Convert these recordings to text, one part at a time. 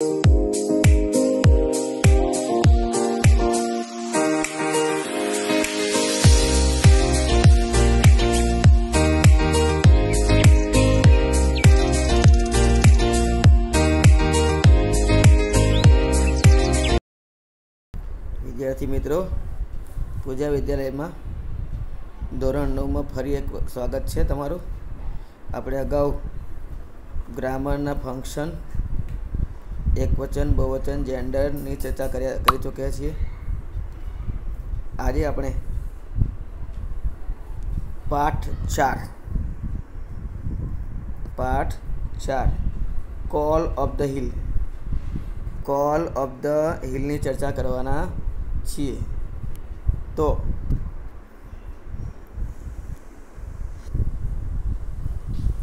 વિદ્યાર્થી મિત્રો, પૂજા વિદ્યાલયમાં ધોરણ નવમાં ફરી એક સ્વાગત છે તમારું. આપણે અગાઉ ગ્રામરના ફંક્શન એકવચન, બહુવચન જેન્ડરની ચર્ચા કર્યા, કરી ચૂક્યા છીએ. આજે આપણે પાઠ ચાર. પાઠ ચાર. Call of the hill call of the હિલની ચર્ચા કરવાના છીએ. તો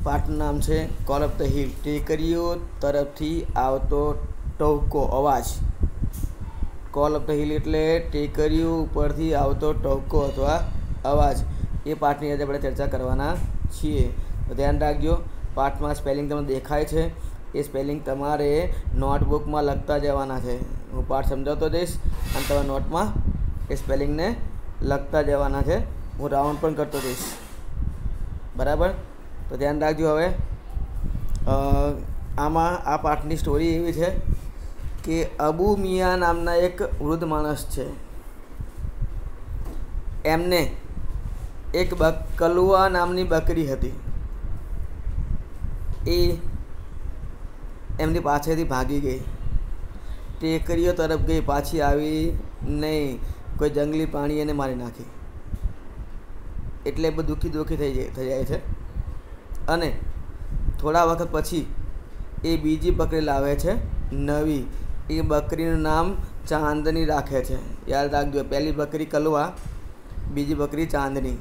પાઠનું નામ છે કોલ ઓફ ધ હિલ. ટેકરીઓ તરફથી આવતો ટહુકો અવાજ. કોલ ઓફ ધ હિલ એટલે ટેકરીઓ ઉપરથી આવતો ટહુકો અથવા અવાજ. એ પાઠની આજે આપણે ચર્ચા કરવાના છીએ. તો ધ્યાન રાખજો, પાઠમાં સ્પેલિંગ તમને દેખાય છે. એ સ્પેલિંગ તમારે નોટબુકમાં લખતા જવાના છે. હું પાઠ સમજાવતો જઈશ અને તમે નોટમાં એ સ્પેલિંગને લખતા જવાના છે. હું રાઉન્ડ પણ કરતો જઈશ. બરાબર? તો ધ્યાન રાખજો હવે. આમાં આ પાઠની સ્ટોરી એવી છે કે અબુ મિયા નામના એક વૃદ્ધ માણસ છે. એમને એક બક, કલુઆ નામની બકરી હતી. એ એમની પાછળથી ભાગી ગઈ. ટેકરીઓ તરફ ગઈ, પાછી આવી નહીં, કોઈ જંગલી પ્રાણી એને મારી નાખી. એટલે બધું દુઃખી દુઃખી થઈ જાય થઈ જાય છે. અને થોડા વખત પછી એ બીજી બકરી લાવે છે નવી. એ બકરીનું નામ ચાંદની રાખે છે. યાદ રાખજો, પહેલી બકરી કલવા બીજી બકરી ચાંદની.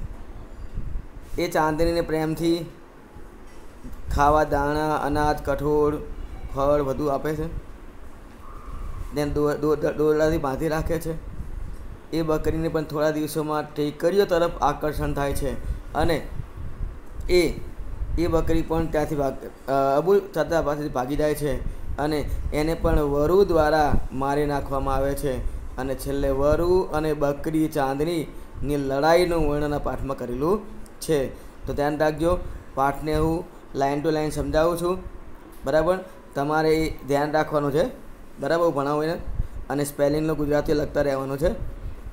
એ ચાંદનીને પ્રેમથી ખાવા દાણા, અનાજ, કઠોળ, ફળ બધું આપે છે. તેને દોરડાથી બાંધી રાખે છે. એ બકરીને પણ થોડા દિવસોમાં ટેકરીઓ તરફ આકર્ષણ થાય છે. અને એ એ બકરી પણ ત્યાંથી ભાગ અબુ ચાચા પાસેથી ભાગી જાય છે અને એને પણ વરુ દ્વારા મારી નાખવામાં આવે છે. અને છેલ્લે વરુ અને બકરી ચાંદનીની લડાઈનું વર્ણન પાઠમાં કરેલું છે. તો ધ્યાન રાખજો, પાઠને હું લાઇન ટુ લાઈન સમજાવું છું. બરાબર? તમારે એ ધ્યાન રાખવાનું છે. બરાબર? ભણાવું એને. અને સ્પેલિંગનું ગુજરાતી લખતા રહેવાનું છે.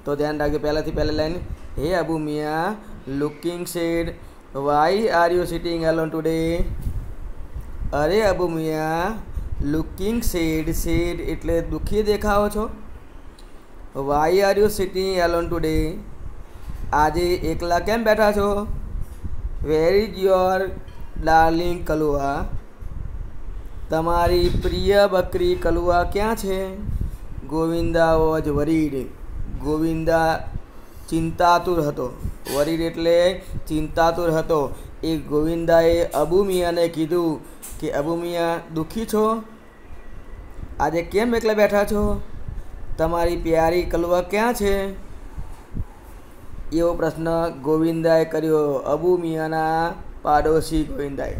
તો ધ્યાન રાખજો, પહેલાંથી પહેલાં લાઈન. હે, Abu Miya, looking sad why are you sitting alone today અરે Abu Miya looking sad sad એટલે દુઃખી દેખાવો છો? Why are you sitting alone today આજે એકલા કેમ બેઠા છો? Where is your darling Kalua? તમારી પ્રિય બકરી કલુઆ ક્યાં છે? ગોવિંદા વોજ વરીડ ગોવિંદા ચિંતાતુર હતો. વરીડ એટલે ચિંતાતુર હતો. એ ગોવિંદાએ અબુ મિયાને કીધું કે અબુ મિયા દુઃખી છો? આજે કેમ એકલા બેઠા છો? તમારી પ્યારી કલવા ક્યાં છે? એવો પ્રશ્ન ગોવિંદાએ કર્યો અબુ મિયાના પાડોશી ગોવિંદાએ.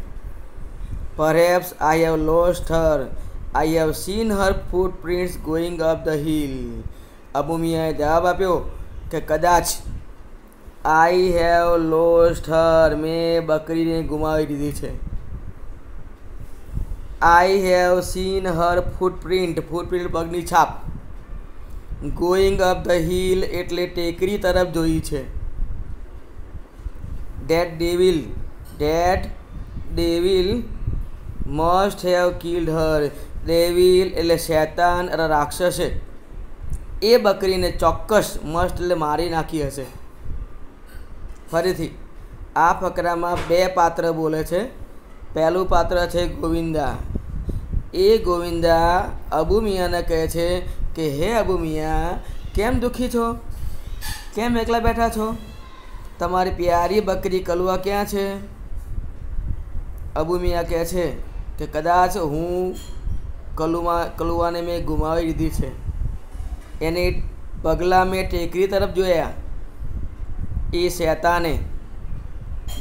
Perhaps I have lost her I have seen her footprints going up the hill Abu મિયાએ જવાબ આપ્યો કે કદાચ આઈ હેવ લોસ્ટ હર મેં બકરીને ગુમાવી દીધી છે. I have seen her footprint footprint પગની છાપ. ગોઈંગ અપ ધ હિલ એટલે ટેકરી તરફ જોઈ છે. That devil that devil must have killed her devil એટલે શૈતાન રાક્ષસે એ બકરીને ચોક્કસ મસ્ટ એટલે મારી નાખી હશે. ફરીથી, આ ફકરામાં બે પાત્ર બોલે છે. પહેલું પાત્ર છે ગોવિંદા. એ ગોવિંદા અબુ મિયાને કહે છે કે, હે અબુ મિયા, કેમ દુઃખી છો? કેમ એકલા બેઠા છો? તમારી પ્યારી બકરી કલુઆ ક્યાં છે? અબુ મિયા કહે છે કે, કદાચ હું કલુમાં, કલુઆને મેં ગુમાવી દીધી છે. એને પગલાં મેં ટેકરી તરફ જોયા. એ શેતાને.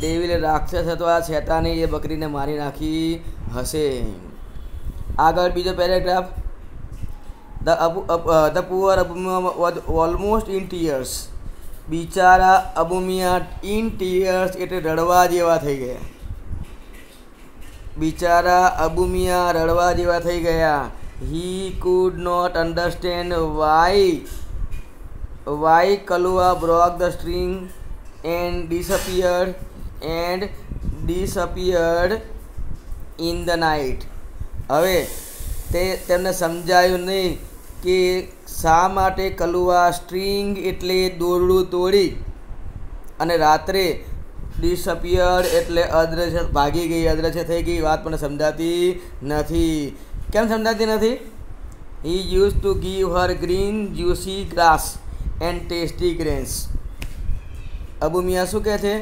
દેવીલે રાક્ષસ આ શેતાને એ બકરીને મારી નાખી હશે. આગળ બીજો paragraph. The Abu the poor Abumiya almost in tears. બિચારા અબુમિયા ઇન ટીયર્સ એટલે રડવા જેવા થઈ ગયા. બિચારા અબુમિયા રડવા જેવા થઈ ગયા. He could not understand why why Kalua broke the string and disappear and disappear in the night હવે તે તેમને સમજાયું નહીં કે શા માટે કલુઆ સ્ટ્રિંગ એટલે દોરડું તોડી અને રાત્રે ડિસઅપિયર એટલે અદ્રશ્ય, ભાગી ગઈ, અદ્રશ્ય થઈ ગઈ. વાત પણ સમજાતી નથી. કેમ સમજાતી નથી? He use to give her green juicy grass and tasty grains Abu Miya શું કહે છે?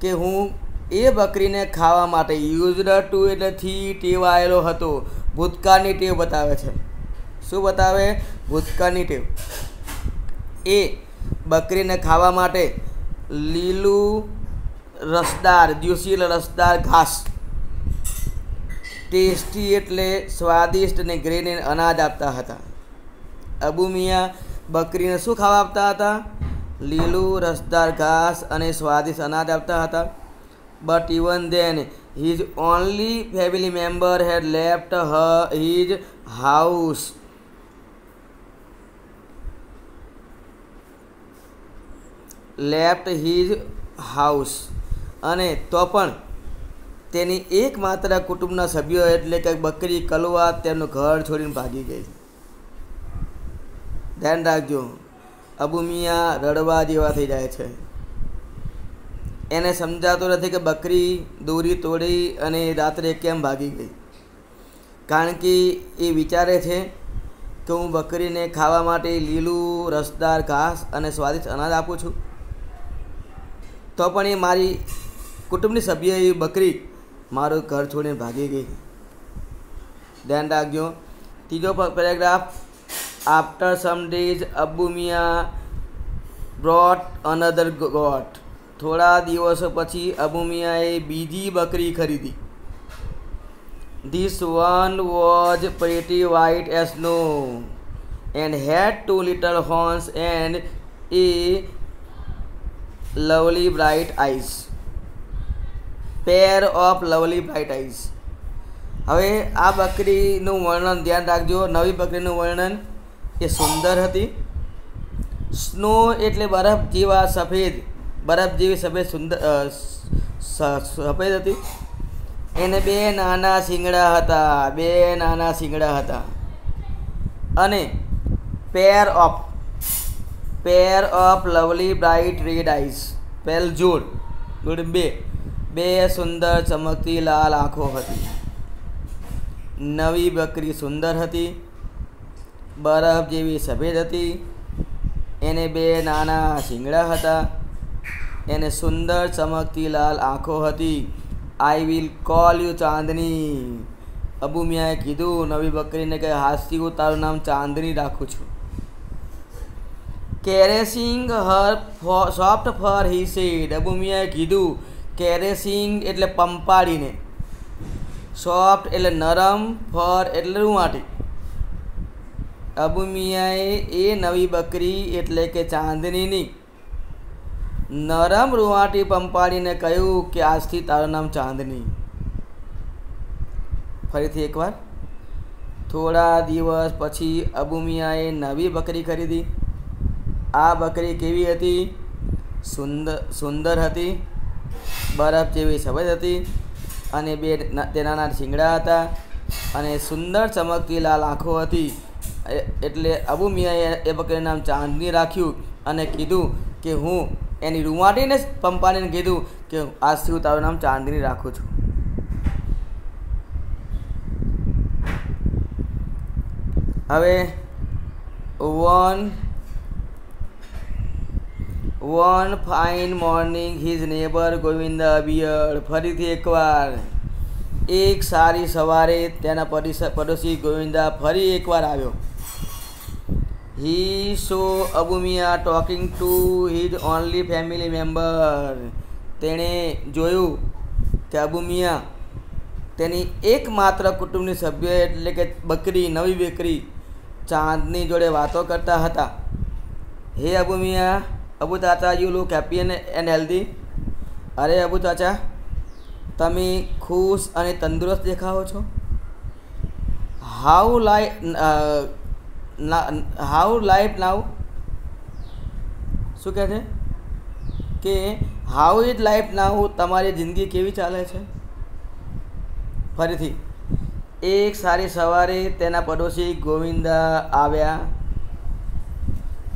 કે હું એ બકરીને ખાવા માટે યુઝડ ટુ એટલે થી આવેલો હતો. ભૂતકાળની ટેવ બતાવે છે. શું બતાવે? ભૂતકાળની ટેવ. એ બકરીને ખાવા માટે લીલું રસદાર જ્યુસીલ રસદાર ઘાસ ટેસ્ટી એટલે સ્વાદિષ્ટ અને ગ્રેન અનાજ આપતા હતા. અબુ મિયા બકરીને શું ખાવા આપતા હતા? લીલું, રસદાર ઘાસ અને સ્વાદિષ્ટ અનાજ આપતા હતા. But even then his only family member had left હ his house left his house અને તો પણ તેની એકમાત્ર કુટુંબના સભ્યો એટલે કે બકરી કલવા તેમનું ઘર છોડીને ભાગી ગઈ ધ્યાન રાખજો, અબુમિયા રડવા જેવા થઈ જાય છે. એને સમજાતું નથી કે બકરી દોરી તોડી અને રાત્રે કેમ ભાગી ગઈ. કારણ કે એ વિચારે છે કે હું બકરીને ખાવા માટે લીલું, રસદાર ઘાસ અને સ્વાદિષ્ટ અનાજ આપું છું. તો પણ એ મારી કુટુંબની સભ્ય એ બકરી મારું ઘર છોડીને ભાગી ગઈ ધ્યાન રાખજો ત્રીજો paragraph after some days Abu Miya brought another goat થોડા દિવસો પછી અબુમિયાએ બીજી બકરી ખરીદી this one was pretty white as snow and had two little horns and a lovely bright eyes pair of lovely bright eyes હવે આ બકરીનું વર્ણન ધ્યાન રાખજો. નવી બકરીનું વર્ણન એ સુંદર હતી. સ્નો એટલે બરફ જેવા સફેદ, બરફ જેવી સફેદ સુંદર સફેદ હતી. એને બે નાના શિંગડા હતા, બે નાના શિંગડા હતા. અને pair of pair of lovely bright red eyes પેલ જોડ જોડ બે. બે સુંદર ચમકતી લાલ આંખો હતી. નવી બકરી સુંદર હતી. બરફ જેવી સફેદ હતી. એને બે નાના શિંગડા હતા. એને સુંદર ચમકતી લાલ આંખો હતી. I will call you Chandni. Abu મિયાએ કીધું, નવી બકરીને કે હાસ્તી હું તારું નામ ચાંદની રાખું છું. Caressing her soft fur he said Abu મિયાએ કીધું. કેરેસિંગ એટલે પંપાડીને. સોફ્ટ એટલે નરમ, ફર એટલે રૂવાટી. અબુમિયાએ એ નવી બકરી એટલે કે ચાંદનીની નરમ રૂવાટી પંપાડીને કહ્યું કે આજથી તારું નામ ચાંદની. ફરીથી એકવાર. થોડા દિવસ પછી અબુમિયાએ નવી બકરી ખરીદી. આ બકરી કેવી હતી? સુંદર સુંદર હતી. બરફ જેવી સફેદ હતી અને બે તેના શિંગડા હતા અને સુંદર ચમકતી લાલ આંખો હતી. એટલે અબુ મિયાએ એ બકરીનું નામ ચાંદની રાખ્યું અને કીધું કે હું એની રૂમાટીને પંપાડીને કીધું કે આજથી હું તારું નામ ચાંદની રાખું છું. હવે one one fine morning his neighbour Govind appear ફરીથી એકવાર. એક સારી સવારે તેના પડોશી ગોવિંદા ફરી એકવાર આવ્યો. He saw Abu Miya talking to his only family member તેણે જોયું કે અબુમિયા તેની એકમાત્ર કુટુંબની સભ્ય એટલે કે બકરી, નવી બકરી, ચાંદની જોડે વાતો કરતા હતા. Hey Abu Abu chacha you look happy and and healthy અરે અબુ ચાચા તમે ખુશ અને તંદુરસ્ત દેખાવો છો? How life how life now શું કહે છે? કે હાઉ ઇઝ લાઈફ નાવ તમારી જિંદગી કેવી ચાલે છે? ફરીથી, એક સારી સવારે તેના પડોશી ગોવિંદા આવ્યા.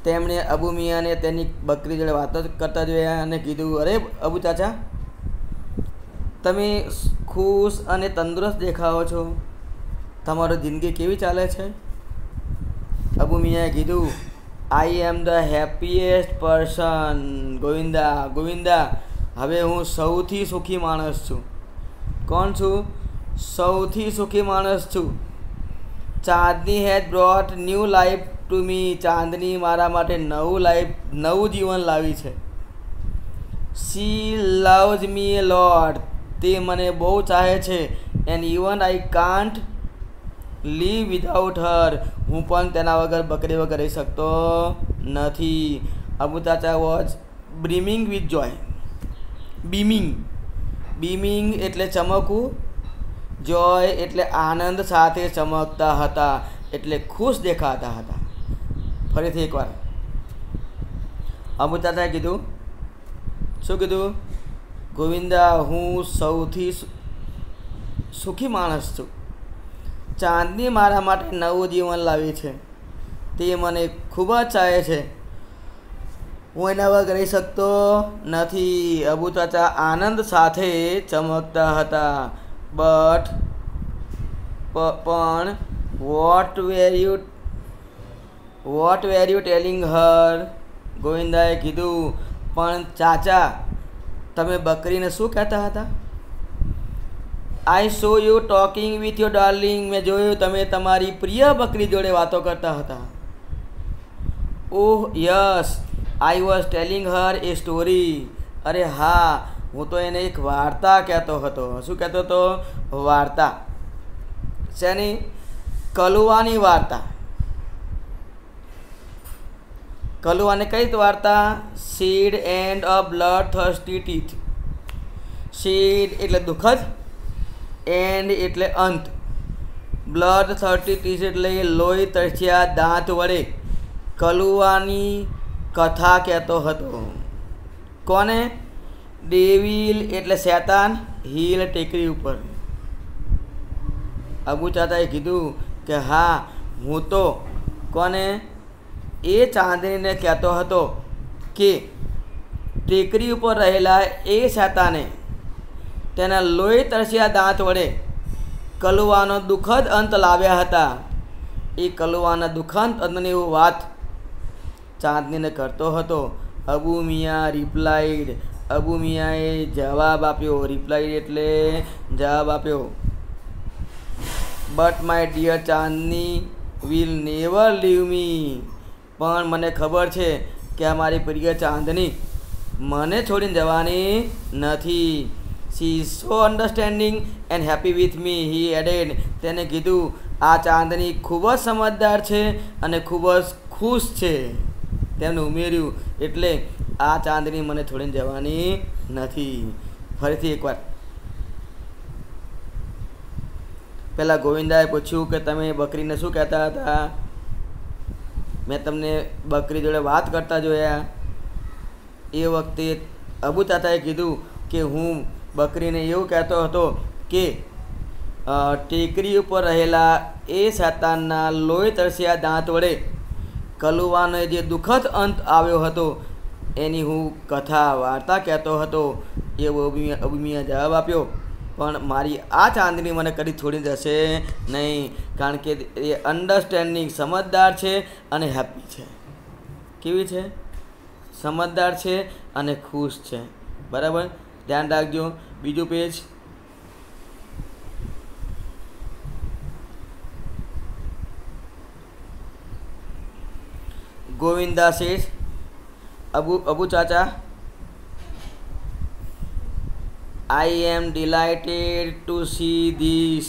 તેમણે અબુ મિયાને તેની બકરી જોડે વાતો કરતા જોયા અને કીધું, અરે, અબુ ચાચા, તમે ખુશ અને તંદુરસ્ત દેખાવો છો. તમારો જિંદગી કેવી ચાલે છે? અબુ મિયાએ કીધું I am the happiest person Govinda Govinda, હવે હું સૌથી સુખી માણસ છું. કોણ છું? સૌથી સુખી માણસ છું. Chandni had brought new life to me Chandni મારા માટે નવું લાઈફ, નવું જીવન લાવી છે. સી લવ્સ મી એ લોટ તે મને બહુ ચાહે છે. And even I can't live without her. હું પણ તેના વગર બકરી વગર રહી શકતો નથી. Abu chacha was brimming with joy. Beaming. Beaming એટલે ચમકવું. જોય એટલે આનંદ સાથે ચમકતા હતા. એટલે ખુશ દેખાતા હતા. ફરીથી એકવાર. ચાચાએ કીધું, શું કીધું? ગોવિંદા, હું સૌથી સુખી માણસ છું. ચાંદની મારા માટે નવું જીવન લાવી છે. તે મને ખૂબ જ ચાહે છે. હું એના વગર રહી શકતો નથી. અબુ ચાચા આનંદ સાથે ચમકતા હતા. બટ પણ what were you what were you telling her ગોવિંદાએ કીધું, પણ ચાચા, તમે બકરીને શું કહેતા હતા? I saw you talking with your darling મેં જોયું તમે તમારી પ્રિય બકરી જોડે વાતો કરતા હતા. ઓહ, yes. I was telling her a story અરે હા, હું તો એને એક વાર્તા કહેતો હતો. શું કહેતો હતો? વાર્તા. શેની? કલુવાની વાર્તા. કલુવાની કઈ વાર્તા sad end a bloodthirsty teeth sad એટલે દુઃખદ એન્ડ એટલે અંત. બ્લડ થર્ટી ટીથ એટલે લોહી તરસ્યા દાંત વડે. કલુવાની કથા કહેતો હતો. કોને? ડેવિલ એટલે શેતાન, હિલ ટેકરી ઉપર. અબુ ચાતાએ કીધું કે હા, હું તો. કોને? એ ચાંદનીને કહેતો હતો કે, ટેકરી ઉપર રહેલા એ શેતાને તેના લોહી તરસ્યા દાંત વડે કલુવાનો દુઃખદ અંત લાવ્યા હતા. એ કલુવાના દુઃખદ અંતની વાત ચાંદનીને કરતો હતો. અબુ મિયા રિપ્લાઈડ અબુ મિયાએ જવાબ આપ્યો. રિપ્લાઈડ એટલે જવાબ આપ્યો. But my dear Chandni will never leave me પણ મને ખબર છે કે આ મારી પ્રિય ચાંદની મને છોડીને જવાની નથી. She so understanding and happy with me he added તેને કીધું, આ ચાંદની ખૂબ જ સમજદાર છે અને ખૂબ જ ખુશ છે. તેમણે ઉમેર્યું, એટલે આ ચાંદની મને છોડીને જવાની નથી. ફરીથી એકવાર. પહેલાં ગોવિંદાએ પૂછ્યું કે તમે બકરીને શું કહેતા હતા? મેં તમને બકરી જોડે વાત કરતા જોયા. એ વખતે અબુ તાતાએ કીધું કે હું બકરીને એવું કહેતો હતો કે ટેકરી ઉપર રહેલા એ શેતાનના લોહી તરસ્યા દાંત વડે કલુવાનો જે દુઃખદ અંત આવ્યો હતો, એની હું કથા વાર્તા કહેતો હતો. એવો અબુમિયા જવાબ આપ્યો પણ મારી આ ચાંદની મને કદી છોડી જશે નહીં, કારણ કે એ અન્ડરસ્ટેન્ડિંગ સમજદાર છે અને હેપી છે. કેવી છે? સમજદાર છે અને ખુશ છે. બરાબર? ધ્યાન રાખજો. બીજું page Govinda Sheth, Abu Abu Chacha. I am delighted to see this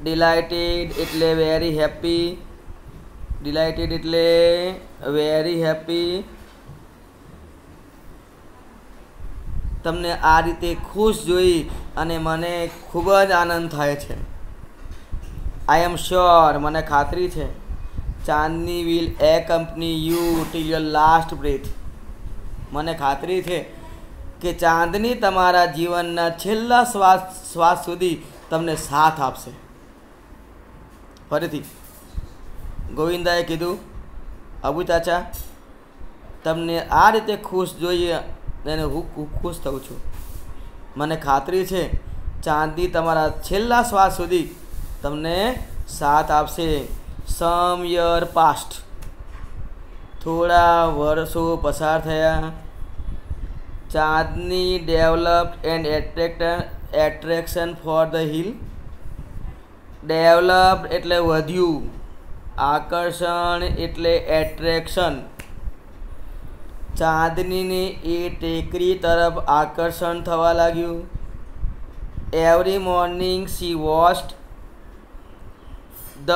delighted એટલે વેરી happy. ડિલાઇટેડ એટલે વેરી happy. તમને આ રીતે ખુશ જોઈ અને મને ખૂબ જ આનંદ થાય છે આઈ એમ શ્યોર મને ખાતરી છે Chandni will accompany you till your last breath મને ખાતરી છે કે ચાંદની તમારા જીવનના છેલ્લા શ્વાસ શ્વાસ સુધી તમને સાથ આપશે. ફરીથી, ગોવિંદાએ કીધું, અબુ ચાચા, તમને આ રીતે ખુશ જોઈએ એને હું ખુશ થઉં છું. મને ખાતરી છે, ચાંદી તમારા છેલ્લા શ્વાસ સુધી તમને સાથ આપશે. સમ યર પાસ્ટ થોડા વર્ષો પસાર થયા. Chandni developed and attract attraction for the hill. Developed એટલે વધ્યું. આકર્ષણ એટલે એટ્રેક્શન. ચાંદનીને એ ટેકરી તરફ આકર્ષણ થવા લાગ્યું. Every morning she watched the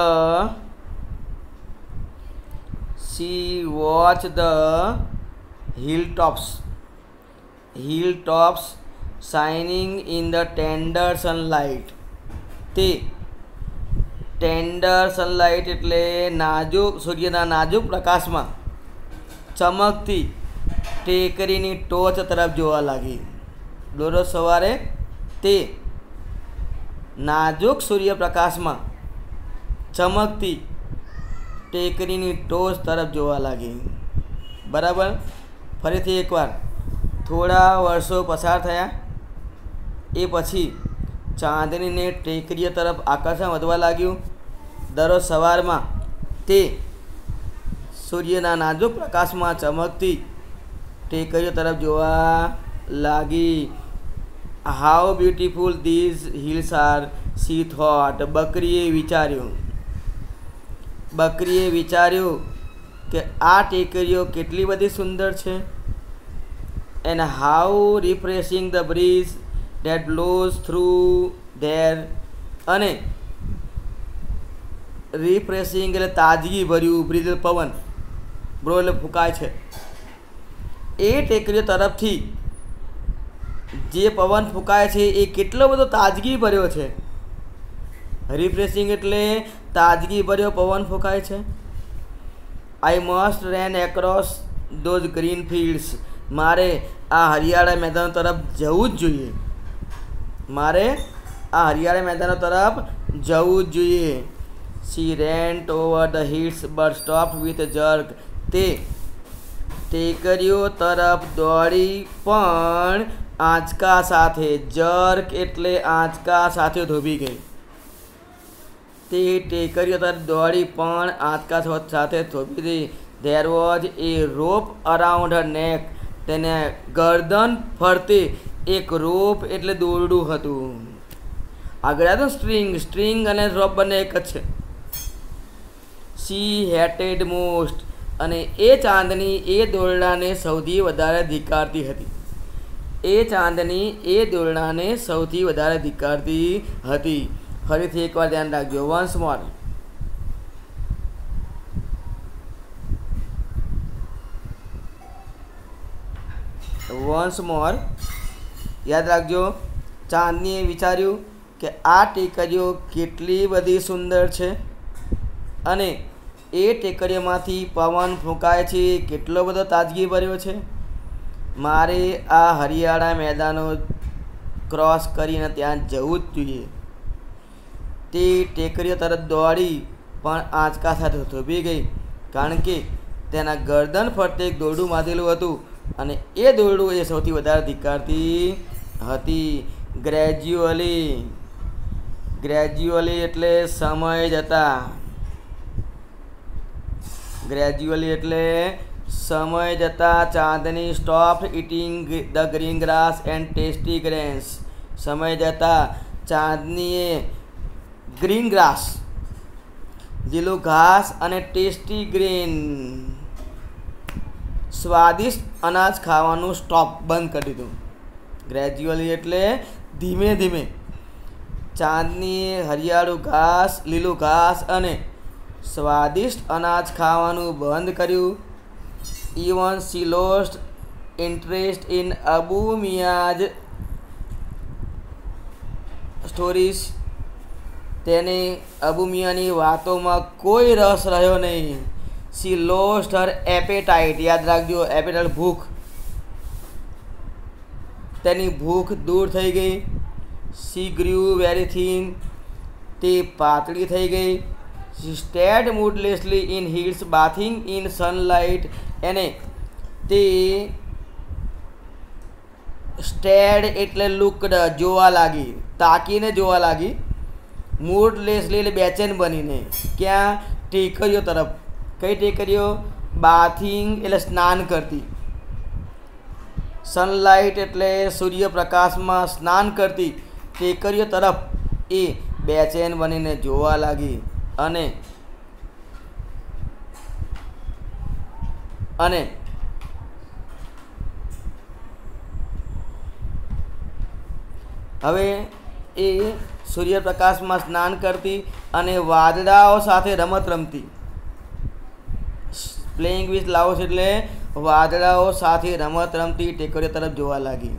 she watch the hill tops hill tops shining in the tender sunlight તે ટેન્ડર સનલાઇટ એટલે નાજુક, સૂર્યના નાજુક પ્રકાશમાં ચમકતી ટેકરીની ટોચ તરફ જોવા લાગી. દરરોજ સવારે તે નાજુક સૂર્યપ્રકાશમાં ચમકતી ટેકરીની ટોચ તરફ જોવા લાગી. બરાબર? ફરીથી એકવાર. થોડા વર્ષો પસાર થયા. એ પછી ચાંદનીને ટેકરીઓ તરફ આકર્ષણ વધવા લાગ્યું. દરરોજ સવારમાં તે સૂર્યના નાજુક પ્રકાશમાં ચમકતી ટેકરીઓ તરફ જોવા લાગી. How beautiful these hills are she thought બકરીએ વિચાર્યું. બકરીએ વિચાર્યું કે આ ટેકરીઓ કેટલી બધી સુંદર છે. And how refreshing the breeze that blows through there અને રિફ્રેશિંગ એટલે તાજગી ભર્યું બ્રિજ પવન બ્રો એટલે ફૂંકાય છે. એ ટેકરીઓ તરફથી જે પવન ફૂંકાય છે, એ કેટલો બધો તાજગી ભર્યો છે. રિફ્રેશિંગ એટલે તાજગી ભર્યો પવન ફૂંકાય છે. I must run across those green fields મારે આ હરિયાળા મેદાનો તરફ જવું જ જોઈએ. મારે આ હરિયાળા મેદાનો તરફ જવું જ જોઈએ. She ran over the hills but stop with jerk તે ટેકરીઓ તરફ દોડી, પણ આંચકા સાથે જર્ક એટલે આંચકા સાથે ધોબી ગઈ. તે ટેકરીઓ તરફ દોડી, પણ આંચકા સાથે ધોબી ગઈ. There was a rope around her neck તેને ગરદન ફરતે એક રોપ એટલે દોરડું હતું. આગળ તો સ્ટ્રિંગ સ્ટ્રિંગ અને રોપ બંને એક જ છે. સી હેટેડ મોસ્ટ અને એ ચાંદની એ દોરડાને સૌથી વધારે ધિકારતી હતી. એ ચાંદની એ દોરડાને સૌથી વધારે ધિકારતી હતી. ફરીથી એકવાર ધ્યાન રાખજો. વન્સ મોર વન્સ મોર યાદ રાખજો, ચાંદનીએ વિચાર્યું કે આ ટેકરીઓ કેટલી બધી સુંદર છે અને એ ટેકરીઓમાંથી પવન ફૂંકાય છે, કેટલો બધો તાજગી ભર્યો છે. મારે આ હરિયાળા મેદાનો ક્રોસ કરીને ત્યાં જવું જ જોઈએ. તે ટેકરીઓ તરફ દોડી, પણ આંચકા સાથે થોભી ગઈ, કારણ કે તેના ગરદન ફરતે એક દોરડું બાંધેલું હતું. અને એ દોરડું એ સૌથી વધારે ધિક્કારતી હતી. ગ્રેજ્યુઅલી ગ્રેજ્યુઅલી એટલે સમય જતાં ગ્રેજ્યુઅલી એટલે સમય જતાં Chandni stop eating the green grass and tasty grains સમય જતાં ચાંદનીએ ગ્રીન ગ્રાસ લીલું ઘાસ અને ટેસ્ટી ગ્રીન સ્વાદિષ્ટ અનાજ ખાવાનું સ્ટોપ બંધ કરી દીધું. ગ્રેજ્યુઅલી એટલે ધીમે ધીમે ચાંદની, હરિયાળું ઘાસ, લીલું ઘાસ અને સ્વાદિષ્ટ અનાજ ખાવાનું બંધ કર્યું. Even she lost interest in Abu Miya's stories તેને અબુ મિયાની વાતોમાં કોઈ રસ રહ્યો નહીં. She lost her appetite. યાદ રાખજો, એપેટાઇટ ભૂખ. તેની ભૂખ દૂર થઈ ગઈ. She grew very thin. તે પાતળી થઈ ગઈ. She stayed moodlessly in hills, bathing in sunlight. એને તે સ્ટેડ એટલે લુકડ, જોવા લાગી, તાકીને જોવા લાગી. મૂડલેસલી એટલે બેચેન બનીને. ક્યાં? ટેકરીઓ તરફ. કઈ ટેકરીઓ બાથિંગ એટલે સ્નાન કરતી. સનલાઇટ એટલે સૂર્યપ્રકાશમાં સ્નાન કરતી. ટેકરીઓ તરફ. એ બેચેન બનીને જોવા લાગી. અને અને હવે એ સૂર્યપ્રકાશમાં સ્નાન કરતી અને વાદળાઓ સાથે રમત રમતી. પ્લેઇંગ વિથ લાઓસ એટલે વાદળાઓ સાથે રમત રમતી ટેકરીઓ તરફ જોવા લાગી.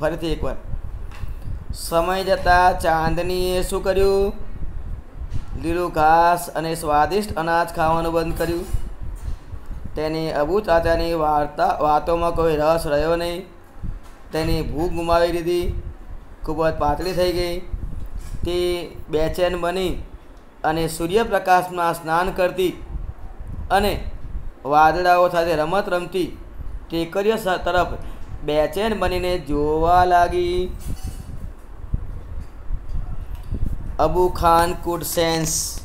ફરીથી એકવાર. સમય જતાં ચાંદનીએ શું કર્યું? લીલું ઘાસ અને સ્વાદિષ્ટ અનાજ ખાવાનું બંધ કર્યું. તેની અબુ ચાચાની વાર્તા, વાતોમાં કોઈ રસ રહ્યો નહીં. તેની ભૂખ ગુમાવી દીધી. ખૂબ જ પાતળી થઈ ગઈ. તે બેચેન બની અને સૂર્યપ્રકાશમાં સ્નાન કરતી અને વાદળાઓ સાથે રમત રમતી ટેકરીઓ તરફ બેચેન બનીને જોવા લાગી. Abu Khan could sense.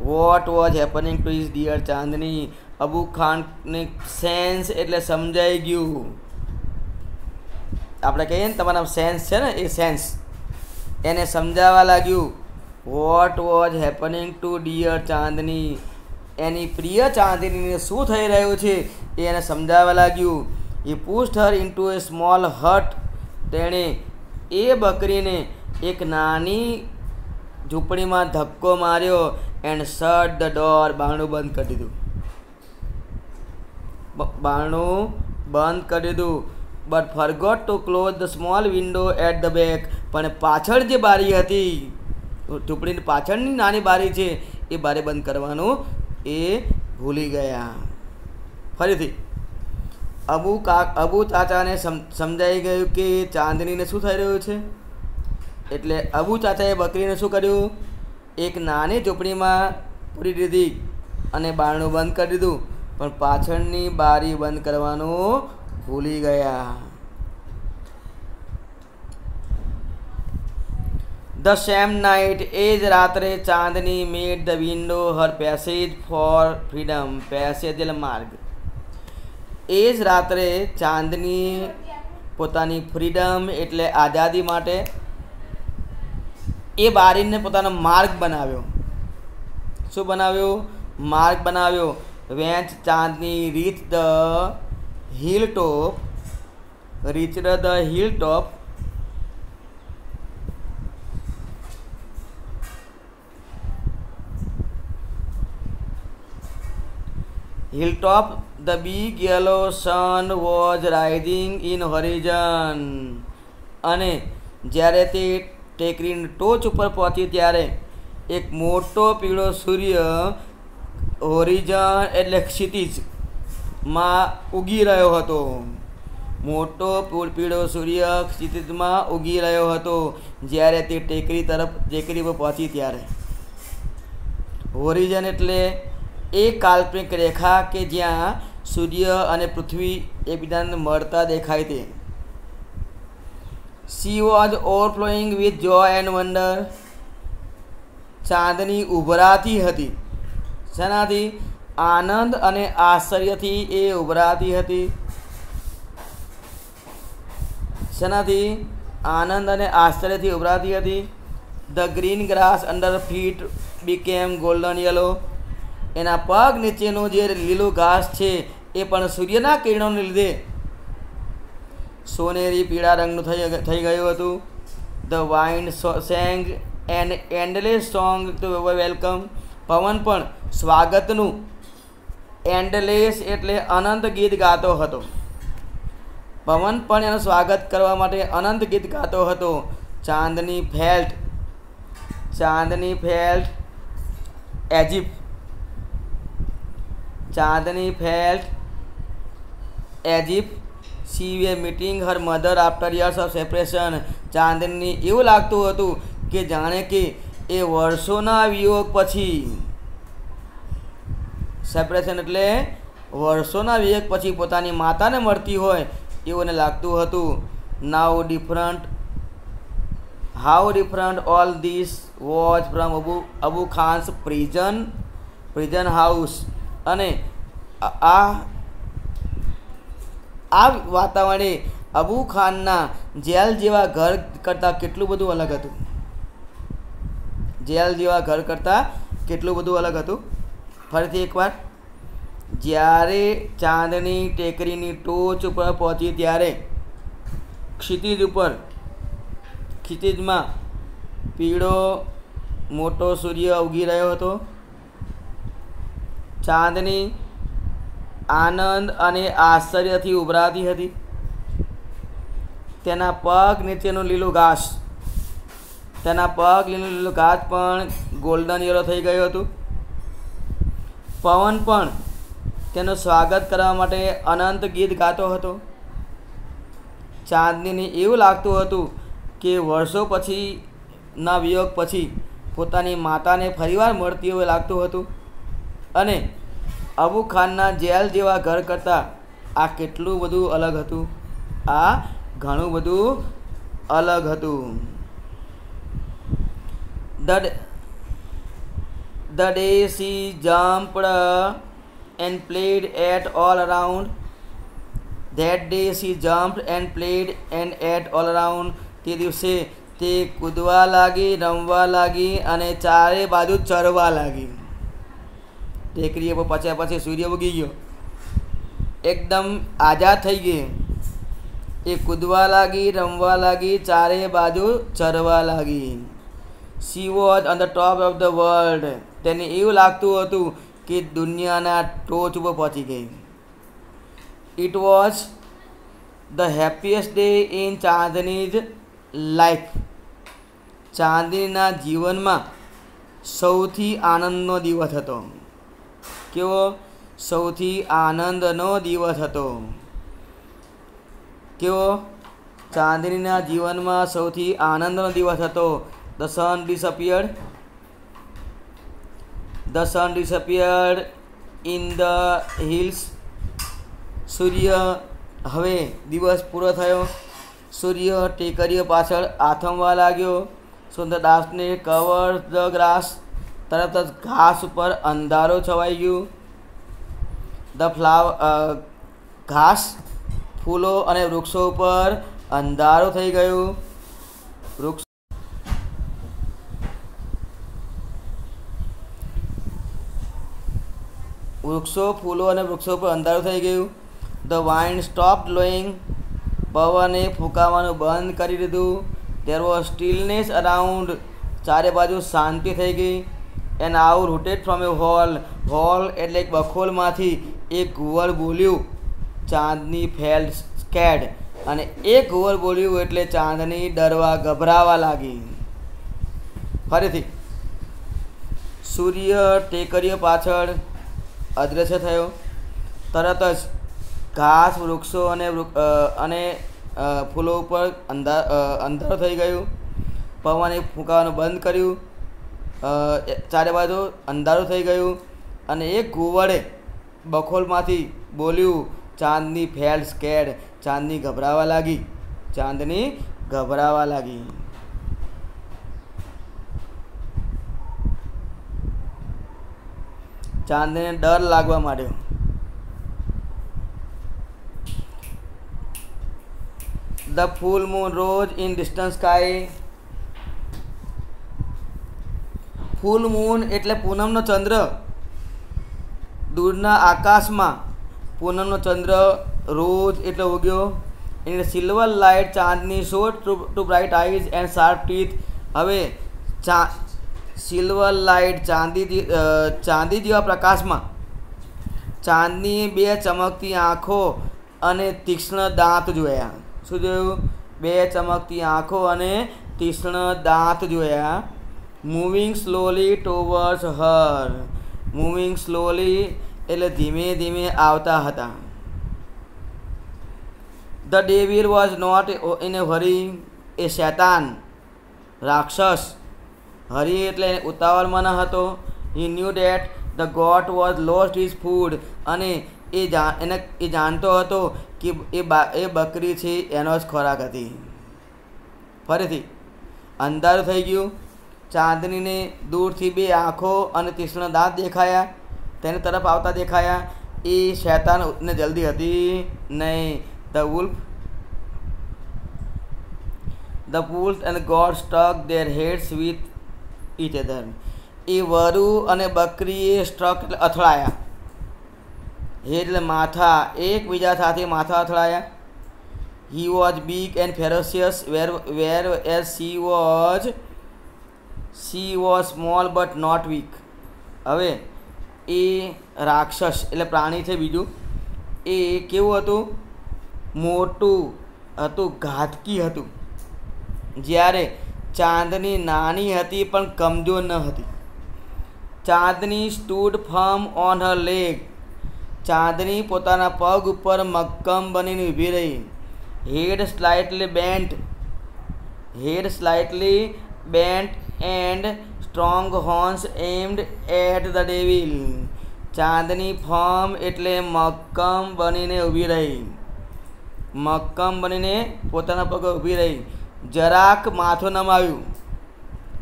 What was happening to his dear Chandni. Abu ખાનને સેન્સ એટલે સમજાઈ ગયું. આપણે કહીએ ને તમારા સેન્સ છે ને, એ સેન્સ. એને સમજાવવા લાગ્યું. What was happening to dear Chandni. એની પ્રિય ચાંદનીને શું થઈ રહ્યું છે એ એને સમજાવવા લાગ્યું. એ હર ઇન્ટુ એ સ્મોલ હટ તેણે એ બકરીને એક નાની ઝૂંપડીમાં ધક્કો માર્યો એન્ડ શટ ધ ડોર બારણું બંધ કરી દીધું. બારણું બંધ કરી દીધું. But forgot to close the small window at the back પણ પાછળ જે બારી હતી, ઝૂંપડીની પાછળની નાની બારી છે, એ બારી બંધ કરવાનું એ ભૂલી ગયા. ફરીથી, અબુ કા, અબુ ચાચાને સમજાઈ ગયું કે ચાંદનીને શું થઈ રહ્યું છે? એટલે અબુ ચાચાએ બકરીને શું કર્યું? એક નાની ઝૂંપડીમાં પૂરી દીધી અને બારણું બંધ કરી દીધું. પણ પાછળની બારી બંધ કરવાનું ભૂલી ગયા. ધ સેમ નાઇટ એ જ રાત્રે Chandni made the window her passage for freedom passage એટલે માર્ગ. એ જ રાત્રે ચાંદની પોતાની ફ્રીડમ એટલે આઝાદી માટે એ બારીને પોતાનો માર્ગ બનાવ્યો. શું બનાવ્યો? માર્ગ બનાવ્યો. વેચ Chandni reach the hill top reach the hill top hilltop, the big yellow sun was rising in horizon. અને જ્યારે તે ટેકરીની ટોચ ઉપર પહોંચી ત્યારે એક મોટો પીળો સૂર્ય હોરિઝન એટલે ક્ષિતિજમાં ઉગી રહ્યો હતો. મોટો પીળો સૂર્ય ક્ષિતિજમાં ઉગી રહ્યો હતો જ્યારે તે ટેકરી તરફ, ટેકરી પર પહોંચી ત્યારે. હોરિઝન એટલે એ કાલ્પનિક રેખા કે જ્યાં સૂર્ય અને પૃથ્વી એકબીજાને મળતા દેખાય તે she was overflowing with joy and wonder Chandni ઉભરાતી હતી. શેનાથી? આનંદ અને આશ્ચર્યથી એ ઉભરાતી હતી. શેનાથી? આનંદ અને આશ્ચર્યથી ઉભરાતી હતી. The green grass under feet became golden yellow એના પગ નીચેનું જે લીલું ઘાસ છે, એ પણ સૂર્યના કિરણોને લીધે. સોનેરી પીળા રંગનું થઈ થઈ ગયું હતું. The wind sang and endless song to welcome. પવન પણ સ્વાગતનું. એન્ડલેસ એટલે અનંત ગીત ગાતો હતો. પવન પણ એનું સ્વાગત કરવા માટે અનંત ગીત ગાતો હતો. Chandni felt Chandni felt, as if Chandni felt as if she a meeting her mother after years of separation Chandni એવું લાગતું હતું કે જાણે કે એ વર્ષોના વિયોગ પછી. સેપરેશન એટલે વર્ષોના વિવેક પછી પોતાની માતાને મળતી હોય એવું લાગતું હતું. Now different how different all this was from Abu Abu Khan's prison prison house અને આ આ વાતાવરણે અબુ ખાનના જેલ જેવા ઘર કરતાં કેટલું બધું અલગ હતું? જેલ જેવા ઘર કરતાં કેટલું બધું અલગ હતું? ફરીથી એકવાર. જ્યારે ચાંદની ટેકરીની ટોચ ઉપર પહોંચી ત્યારે ક્ષિતિજ ઉપર, ક્ષિતિજમાં પીળો મોટો સૂર્ય ઉગી રહ્યો હતો. ચાંદની આનંદ અને આશ્ચર્યથી ઉભરાતી હતી. તેના પગ નીચેનું લીલું ઘાસ. તેના પગ લીલું લીલું ઘાસ પણ ગોલ્ડન યલો થઈ ગયું હતું. પવન પણ તેનું સ્વાગત કરવા માટે અનંત ગીત ગાતો હતો. ચાંદનીને એવું લાગતું હતું કે વર્ષો પછીના વિયોગ પછી પોતાની માતાને ફરીવાર મળતી એવું લાગતું હતું. અને અબુ ખાનના જેલ જેવા ઘર કરતાં આ કેટલું બધું અલગ હતું? આ ઘણું બધું અલગ હતું. The the day she jumped and played at all around. That day she jump and played and at all around. તે દિવસે તે કૂદવા લાગી, રમવા લાગી અને ચારે બાજુ ચરવા લાગી. ટેકરીએ પર પછી પછી સૂર્ય ઉગી ગયો. એકદમ આઝાદ થઈ ગઈ. એ કૂદવા લાગી, રમવા લાગી, ચારે બાજુ ચરવા લાગી. She was on the top of the world તેને એવું લાગતું હતું કે દુનિયાના ટોચ ઉપર પહોંચી ગઈ. It was the happiest day in Chandni's life ચાંદનીના જીવનમાં સૌથી આનંદનો દિવસ હતો. કેવો સૌથી આનંદનો દિવસ હતો. કેવો? ચાંદનીના જીવનમાં સૌથી આનંદનો દિવસ હતો. The sun disappeared the sun disappeared in the hills સૂર્ય હવે દિવસ પૂરો થયો. સૂર્ય ટેકરીઓ પાછળ આથમવા લાગ્યો. Soon darkness cover the grass તરત જ ઘાસ ઉપર અંધારો છવાઈ ગયું. ધ ફ્લાવર ઘાસ, ફૂલો અને વૃક્ષો ઉપર અંધારો થઈ ગયું. વૃક્ષ વૃક્ષો, ફૂલો અને વૃક્ષો પર અંધારું થઈ ગયું. ધ વાઇન સ્ટોપ બ્લોઈંગ પવને ફૂંકાવાનું બંધ કરી દીધું. દેર વોઝ સ્ટીલનેસ અરાઉન્ડ ચારે બાજુ શાંતિ થઈ ગઈ. And owl hooted from a hole hole એટલે બખોલમાંથી એક ઘુવડ બોલ્યું ચાંદની ફેલ સ્કેડ અને એક ઘુવડ બોલ્યું એટલે ચાંદની ડરવા ગભરાવા લાગી. ફરીથી. સૂર્ય ટેકરીઓ પાછળ અદ્રશ્ય થયો. તરત જ ઘાસ, વૃક્ષો અને અને ફૂલો ઉપર અંધા અંધારો થઈ ગયું. પવને ફૂંકાવાનું બંધ કર્યું. ચારે બાજુ અંધારું થઈ ગયું અને એક ઘુવડે બખોલમાંથી બોલ્યું, ચાંદની ફેલ સ્કેડ ચાંદની ગભરાવા લાગી, ચાંદની ગભરાવા લાગી. ચાંદને ડર લાગવા માંડ્યો. The full moon rose in distance sky full moon એટલે પૂનમનો ચંદ્ર. દૂરના આકાશમાં પૂનમનો ચંદ્ર રોજ એટલે ઉગ્યો. એની silver light Chandni saw two two bright eyes and sharp teeth હવે ચા સિલ્વર લાઇટ ચાંદી ચાંદી જેવા પ્રકાશમાં ચાંદની બે ચમકતી આંખો અને તીક્ષ્ણ દાંત જોયા. શું જોયું? બે ચમકતી આંખો અને તીક્ષ્ણ દાંત જોયા. Moving slowly towards her moving slowly એટલે ધીમે ધીમે આવતા હતા. The devil was not in a hurry એ શેતાન, રાક્ષસ, હરી એટલે ઉતાવળમાં ન હતો. He knew that the goat was lost his food અને એ જા, એને એ જાણતો હતો કે એ બા, એ બકરી છે, એનો જ ખોરાક હતી. ફરીથી, અંધારું થઈ ગયું. ચાંદનીને દૂરથી બે આંખો અને તીક્ષ્ણ દાંત દેખાયા, તેની તરફ આવતા દેખાયા, એ શૈતાનને જલ્દી હતી નહીં. The wolf the wolf and goat stuck their heads with each other એ વરુ અને બકરીએ સ્ટ્રક એટલે અથડાયા. હેડ એટલે માથા, એકબીજા સાથે માથા અથડાયા. He was big and ferocious where whereas she was she was small but not weak હવે એ રાક્ષસ, એટલે પ્રાણી છે બીજું, એ કેવું હતું? મોટું હતું, ઘાતકી હતું. જ્યારે ચાંદની નાની હતી પણ કમજોર ન હતી. Chandni stood firm on her leg Chandni પોતાના પગ ઉપર મક્કમ બનીને ઊભી રહી. Head slightly bent head slightly bent and strong horns aimed at the devil Chandni firm એટલે મક્કમ બનીને ઊભી રહી. મક્કમ બનીને પોતાના પગ ઊભી રહી. જરાક માથું નમાવ્યું.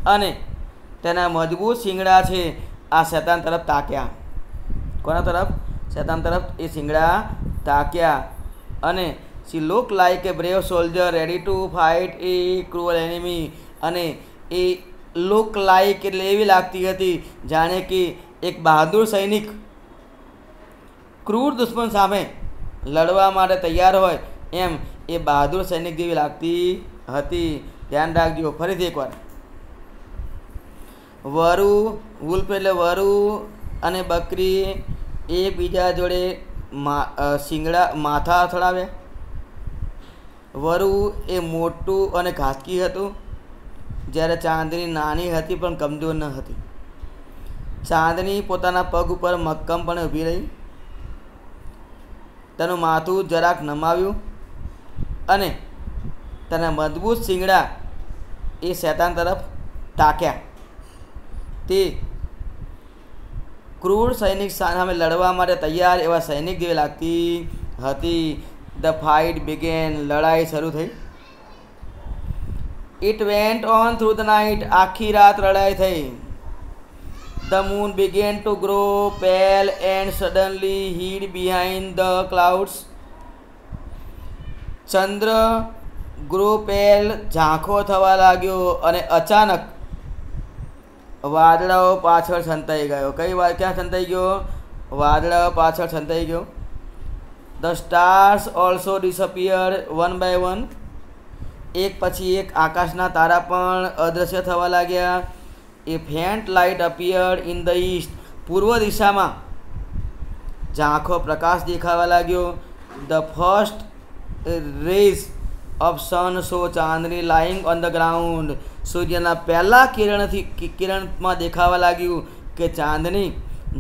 અને તેના મજબૂત શિંગડા છે આ શેતાન તરફ તાક્યા. કોના તરફ? શેતાન તરફ એ શિંગડા તાક્યા. અને she look like a brave soldier ready to fight a cruel enemy અને એ લુક લાઈક એટલે એવી લાગતી હતી, જાણે કે એક બહાદુર સૈનિક ક્રૂર દુશ્મન સામે લડવા માટે તૈયાર હોય. એમ એ બહાદુર સૈનિક જેવી લાગતી હતી. ધ્યાન રાખજો ફરીથી એકવાર. વરુ, વુલ્ફ એટલે વરુ અને બકરી એકબીજા જોડે મા શિંગડા, માથા અથડાવે. વરુ એ મોટું અને ઘાસકી હતું. જ્યારે ચાંદની નાની હતી પણ કમજોર ન હતી. ચાંદની પોતાના પગ ઉપર મક્કમ પણ ઊભી રહી. તેનું માથું જરાક નમાવ્યું અને તેના મજબૂત શિંગડા એ શેતાન તરફ તાક્યા તે ક્રૂર સૈનિક સામે લડવા માટે તૈયાર એવા સૈનિક જેવી લાગતી હતી. ધ ફાઇટ બિગેન લડાઈ શરૂ થઈ. It went on through the night આખી રાત લડાઈ થઈ. The moon began to grow pale and suddenly hid behind the clouds ચંદ્ર ગ્રો પેલ ઝાંખો થવા લાગ્યો અને અચાનક વાદળાઓ પાછળ છંતાઈ ગયો. કઈ વાર ક્યાં છંતાઈ ગયો? વાદળાઓ પાછળ છંતાઈ ગયો. The stars also disappear one by one એક પછી એક આકાશના તારા પણ અદૃશ્ય થવા લાગ્યા. A faint light appear in the east, પૂર્વ દિશામાં. ઝાંખો પ્રકાશ દેખાવા લાગ્યો. The first rays of sun saw Chandni lying on the ground. સૂર્યના પહેલાં કિરણથી કિરણમાં દેખાવા લાગ્યું કે ચાંદની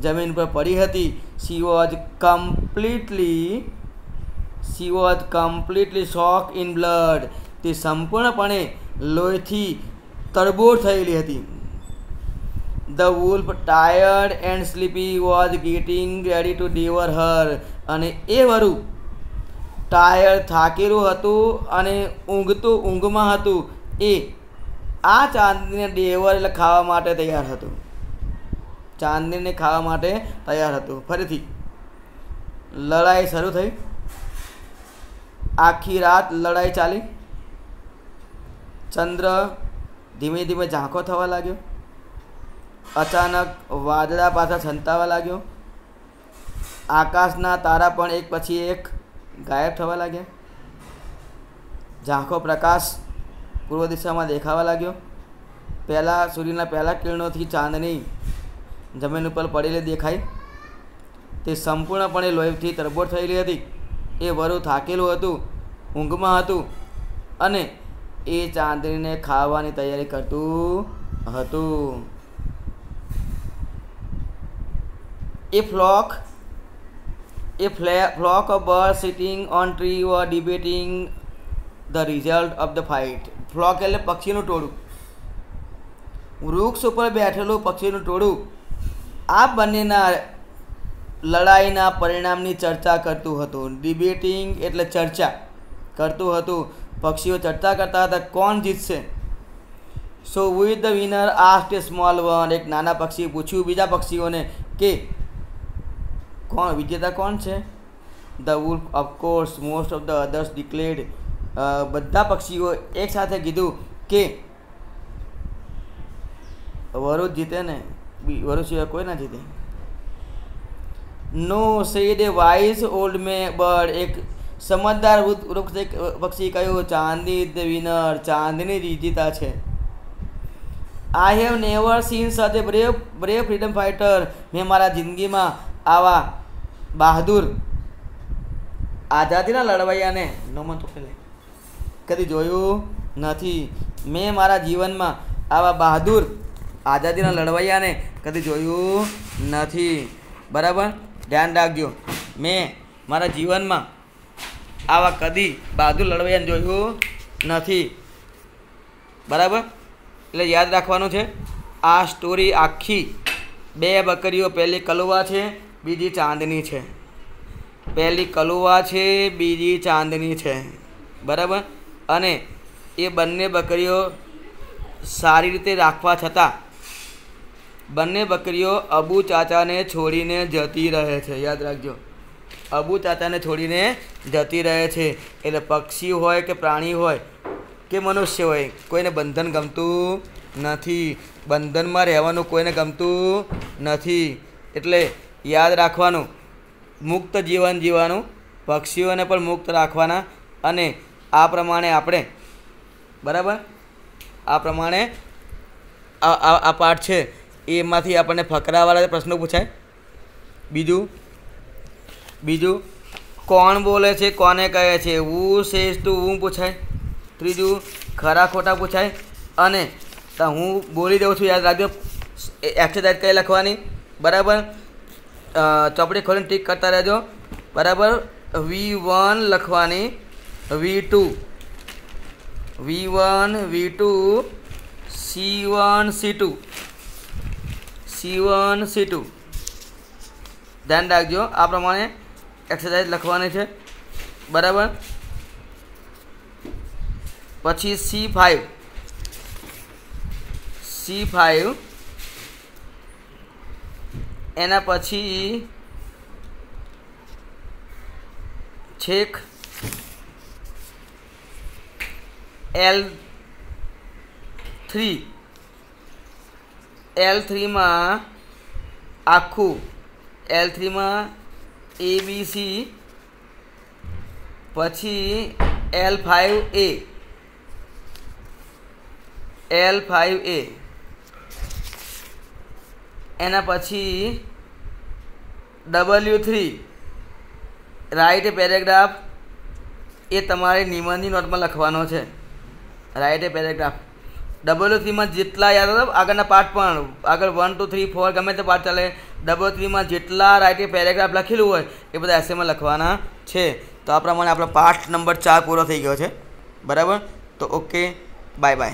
જમીન પર પડી હતી. She was completely she was completely soaked in blood. તે સંપૂર્ણપણે લોહીથી તરબોળ થયેલી હતી. The wolf tired and sleepy was getting ready to devour her અને એ વરુ ટાયર થાકેલું હતું અને ઊંઘતું ઊંઘમાં હતું. એ આ ચાંદનીને ડેવર એટલે ખાવા માટે તૈયાર હતું. ચાંદનીને ખાવા માટે તૈયાર હતું. ફરીથી લડાઈ શરૂ થઈ. આખી રાત લડાઈ ચાલી. ચંદ્ર ધીમે ધીમે ઝાંખો થવા લાગ્યો. અચાનક વાદળા પાછા છંતાવા લાગ્યો. આકાશના તારા પણ એક પછી એક ગાયબ થવા લાગ્યા. ઝાંખો પ્રકાશ પૂર્વ દિશામાં દેખાવા લાગ્યો. પહેલાં સૂર્યના પહેલાં કિરણોથી ચાંદની જમીન ઉપર પડેલી દેખાઈ. તે સંપૂર્ણપણે લોહીથી તરબોળ થયેલી હતી. એ વરુ થાકેલું હતું, ઊંઘમાં હતું અને એ ચાંદનીને ખાવાની તૈયારી કરતું હતું. A flock a flock of bird sitting on tree or debating the result of the fight flock એટલે પક્ષીનું ટોળું. વૃક્ષ ઉપર બેઠેલું પક્ષીનું ટોળું. આ બંનેના લડાઈના પરિણામની ચર્ચા કરતું હતું. ડિબેટિંગ એટલે ચર્ચા કરતું હતું. પક્ષીઓ ચર્ચા કરતા હતા, કોણ જીતશે? So with the winner asked a small one એક નાના પક્ષીએ પૂછ્યું બીજા પક્ષીઓને કે, કોણ વિજેતા કોણ છે? The wolf of course most of the others declared બધા પક્ષીઓ એક સાથે કીધું કે, વરુદ જીતે ને વરુ સિવાય કોઈ ના જીતે. No said a wise old may bird એક સમજદાર પક્ષી કહ્યું ચાંદી ધ વિનર. ચાંદની જીતા છે. I have never seen a brave brave freedom fighter મેં મારા જિંદગીમાં આવા બહાદુર આઝાદીના લડવૈયાને નમન તોફેલે કદી જોયું નથી. મેં મારા જીવનમાં આવા બહાદુર આઝાદીના લડવૈયાને કદી જોયું નથી. બરાબર? ધ્યાન રાખજો. મેં મારા જીવનમાં આવા કદી બહાદુર લડવૈયાને જોયું નથી. બરાબર? એટલે યાદ રાખવાનું છે, આ સ્ટોરી આખી બે બકરીઓ, પહેલી કલુવા છે, બીજી ચાંદની છે. પહેલી કલુવા છે, બીજી ચાંદની છે. બરાબર? અને એ બંને બકરીઓ સારી રીતે રાખવા છતાં બંને બકરીઓ અબુ ચાચાને છોડીને જતી રહે છે. યાદ રાખજો. અબુ તાતાને છોડીને જતી રહે છે. એટલે પક્ષી હોય કે પ્રાણી હોય કે મનુષ્ય હોય, કોઈને બંધન ગમતું નથી. બંધનમાં રહેવાનું કોઈને ગમતું નથી. એટલે યાદ રાખવાનું, મુક્ત જીવન જીવવાનું, પક્ષીઓને પણ મુક્ત રાખવાના. અને આ પ્રમાણે આપણે, બરાબર? આ પ્રમાણે આ પાઠ છે. એમાંથી આપણને ફકરાવાળા પ્રશ્નો પૂછાય. બીજું? બીજું? કોણ બોલે છે, કોને કહે છે? હું શેષ તું હું પૂછાય. ત્રીજું, ખરા ખોટા પૂછાય. અને હું બોલી દઉં છું યાદ રાખજો. એક્સરસાઇઝ કઈ લખવાની? બરાબર? ચોપડી ખોલીને ટીક કરતા રહેજો. બરાબર? વી વન લખવાની. V two. V one, V two. C one, C two. C one, C two. ધ્યાન રાખજો. આ પ્રમાણે એક્સરસાઇઝ લખવાની છે. બરાબર? પછી સી ફાઇવ સી ફાઇવ એના પછી છેક. એલ થ્રી એલ થ્રીમાં આખું. એલ થ્રીમાં એ બી સી પછી L five A L five A એના પછી ડબલ્યુ થ્રી રાઈટ પેરેગ્રાફ એ તમારે નિબંધની નોટમાં લખવાનો છે. રાઇટ એ પેરેગ્રાફ ડબલ્યુ થ્રીમાં જેટલા યાદ હતા, આગળના પાર્ટ પણ. આગળ વન ટુ થ્રી ફોર ગમે તે પાર્ટ ચાલે. ડબલ થ્રીમાં જેટલા રાઇટિંગ પેરેગ્રાફ લખેલું હોય, એ બધા એસેમાં લખવાના છે. તો આ પ્રમાણે આપણો પાઠ નંબર ચાર પૂરો થઈ ગયો છે. બરાબર? તો ઓકે બાય બાય